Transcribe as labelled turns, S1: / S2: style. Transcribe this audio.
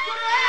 S1: Akure!